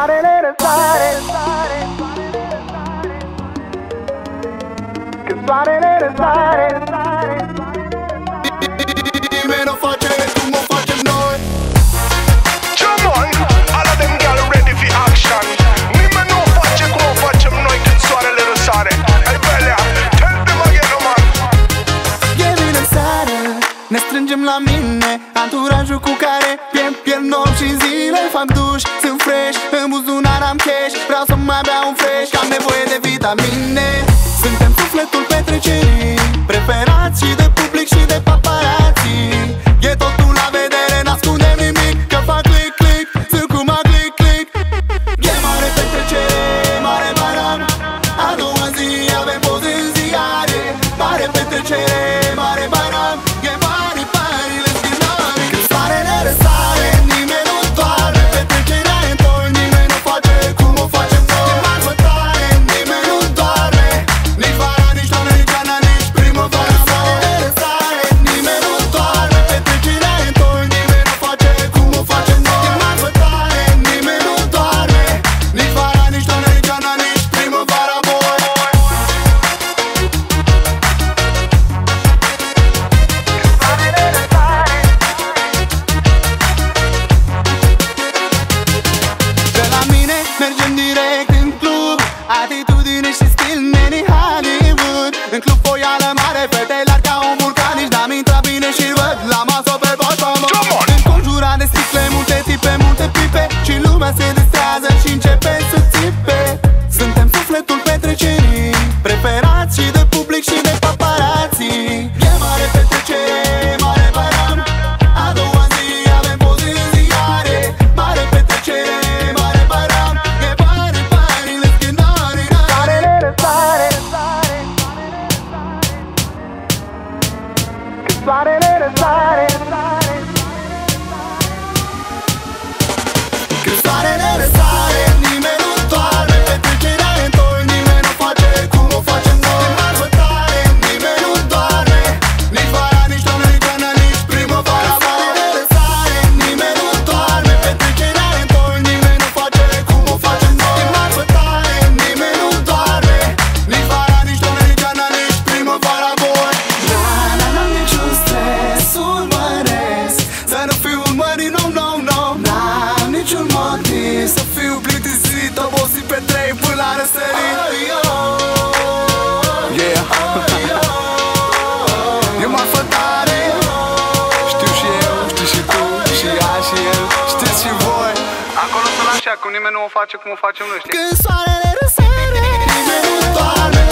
Soarele răsare Când soarele răsare Nimeni nu face cum o facem noi. Come on, all of them gal ready for action. Nimeni nu face cum o facem noi când soarele răsare Hai belea, tell them again, man Ghebile în seară, ne strângem la mine. Anturajul cu care pierd, pierd nopți și zile Fac duș, sunt fresh cash Vreau să mai beau un fresh Am nevoie sliding in a sliding. Sliding sliding, sliding, sliding. Să fiu plictisit, obosit pe trei până la răsărit. Yeah. E marfă tare. Știu și eu, știu și tu, și ea și el. Știți și voi. Acolo sunt așa, cum nimeni nu o face cum o facem noi, știi? Când soarele răsare Nimeni nu doarme,